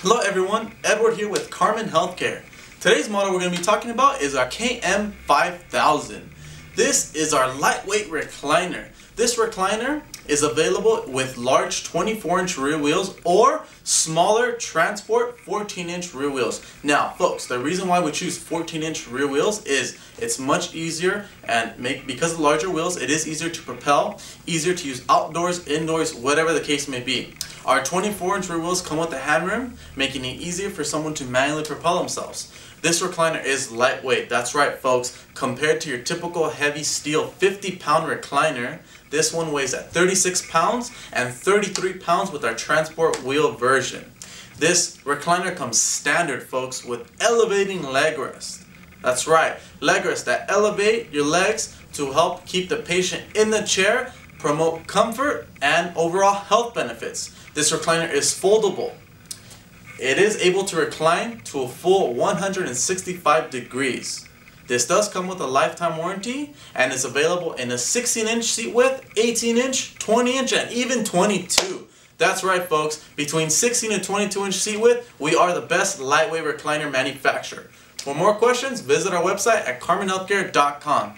Hello everyone, Edward here with Karman Healthcare. Today's model we're going to be talking about is our KM5000. This is our lightweight recliner. This recliner is available with large 24 inch rear wheels or smaller transport 14 inch rear wheels. Now folks, the reason why we choose 14 inch rear wheels is it's much easier and make because of larger wheels it is easier to propel, easier to use outdoors, indoors, whatever the case may be. Our 24 inch rear wheels come with a hand rim, making it easier for someone to manually propel themselves. This recliner is lightweight, that's right folks. Compared to your typical heavy steel 50 pound recliner, this one weighs at 36 pounds and 33 pounds with our transport wheel version. This recliner comes standard folks with elevating leg rest. That's right, leg rest that elevate your legs to help keep the patient in the chair, promote comfort and overall health benefits. This recliner is foldable. It is able to recline to a full 165 degrees. This does come with a lifetime warranty and is available in a 16 inch seat width, 18 inch, 20 inch, and even 22. That's right folks, between 16 and 22 inch seat width, we are the best lightweight recliner manufacturer. For more questions, visit our website at karmanhealthcare.com.